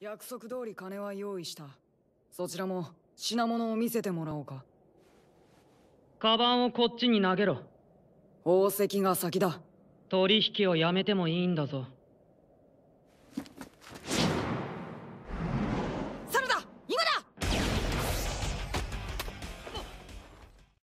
約束通り金は用意した。そちらも品物を見せてもらおうか。カバンをこっちに投げろ。宝石が先だ。取引をやめてもいいんだぞ。